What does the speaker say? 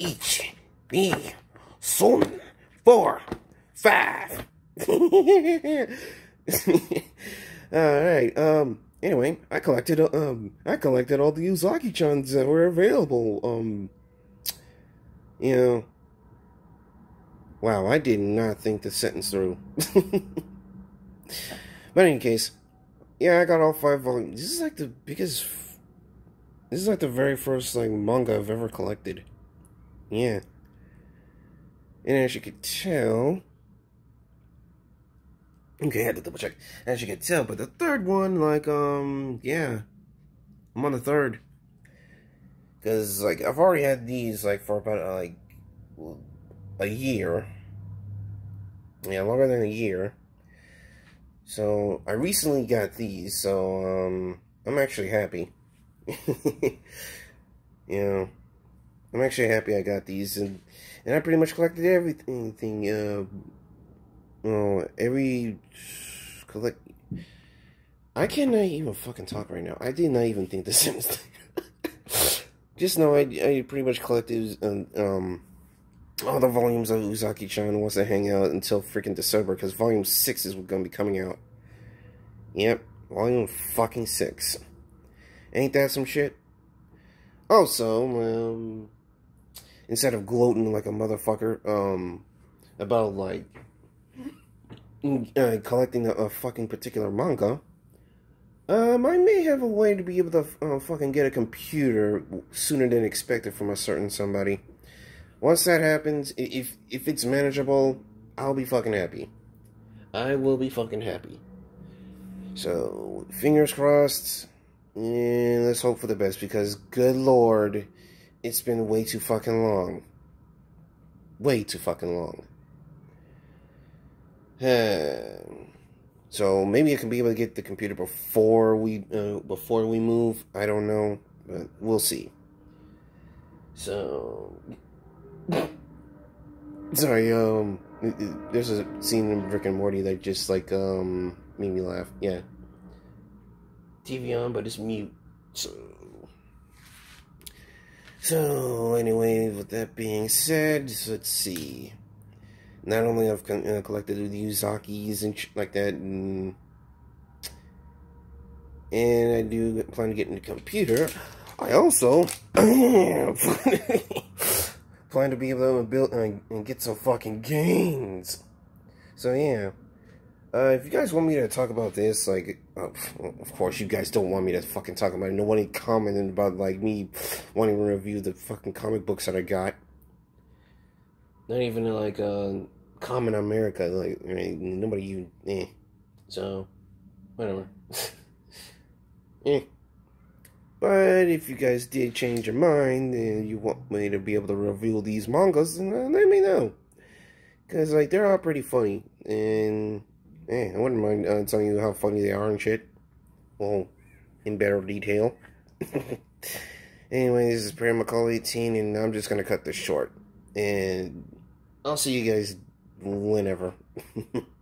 H B Son four five. Alright, um anyway, I collected um I collected all the Uzaki chans that were available. Um you know Wow, I did not think the sentence through. but in any case, yeah, I got all five volumes. This is like the biggest this is like the very first like manga I've ever collected. Yeah. And as you can tell, okay, I had to double check. As you can tell, but the third one, like, um, yeah, I'm on the third. Cause like I've already had these like for about uh, like a year. Yeah, longer than a year. So I recently got these, so um, I'm actually happy. you know, I'm actually happy I got these, and and I pretty much collected everything. Uh, oh, every collect. I cannot even fucking talk right now. I did not even think the Sims thing. Just know I I pretty much collected um, um all the volumes of Uzaki-chan wants to hang out until freaking December because volume six is going to be coming out. Yep, volume fucking six. Ain't that some shit? Also, um, instead of gloating like a motherfucker, um, about like uh, collecting a, a, fucking particular manga, um, I may have a way to be able to uh, fucking get a computer sooner than expected from a certain somebody. Once that happens, if if it's manageable, I'll be fucking happy. I will be fucking happy. So, fingers crossed. And let's hope for the best because, good lord, it's been way too fucking long. Way too fucking long. so maybe I can be able to get the computer before we uh, before we move. I don't know, but we'll see. So, sorry. Um, there's a scene in Rick and Morty that just like um made me laugh. Yeah. TV on, but it's mute. So, so anyway, with that being said, let's see. Not only I've uh, collected the Uzakis and shit like that, and, and I do plan to get into computer. I also plan to be able to build uh, and get some fucking gains. So yeah. Uh, if you guys want me to talk about this, like, uh, of course, you guys don't want me to fucking talk about it. Nobody commented about, like, me wanting to review the fucking comic books that I got. Not even, like, uh, Common America. Like, I mean, nobody even, eh. So, whatever. eh. But if you guys did change your mind and you want me to be able to review these mangas, then let me know. Because, like, they're all pretty funny. And Hey, I wouldn't mind uh, telling you how funny they are and shit. Well, in better detail. Anyways, this is Perry McCall 18, and I'm just gonna cut this short. And I'll see you guys whenever.